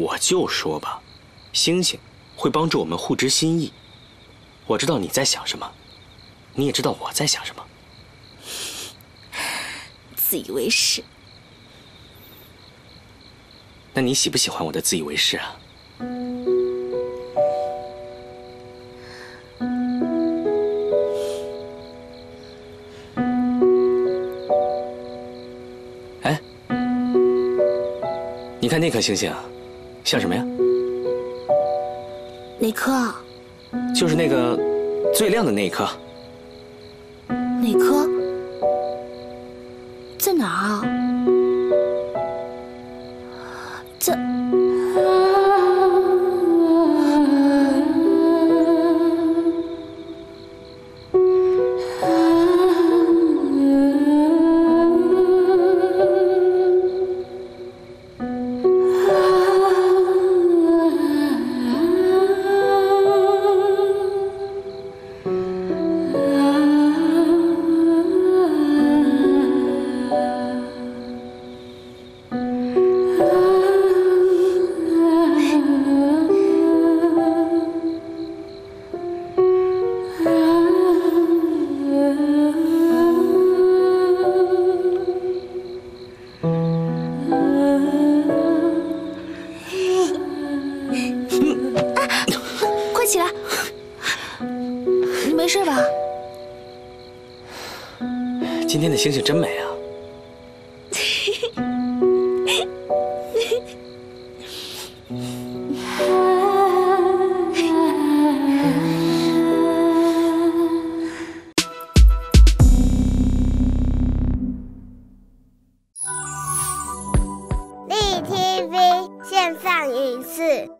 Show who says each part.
Speaker 1: 我就说吧，星星会帮助我们互知心意。我知道你在想什么，你也知道我在想什么。
Speaker 2: 自以为是。
Speaker 1: 那你喜不喜欢我的自以为是啊？哎，你看那颗星星，像什么呀？
Speaker 2: 哪颗啊？
Speaker 1: 就是那个最亮的那一颗。
Speaker 2: 哪颗？起来！你没事吧？
Speaker 1: 今天的星星真美啊！
Speaker 3: 立 TV 线上影视。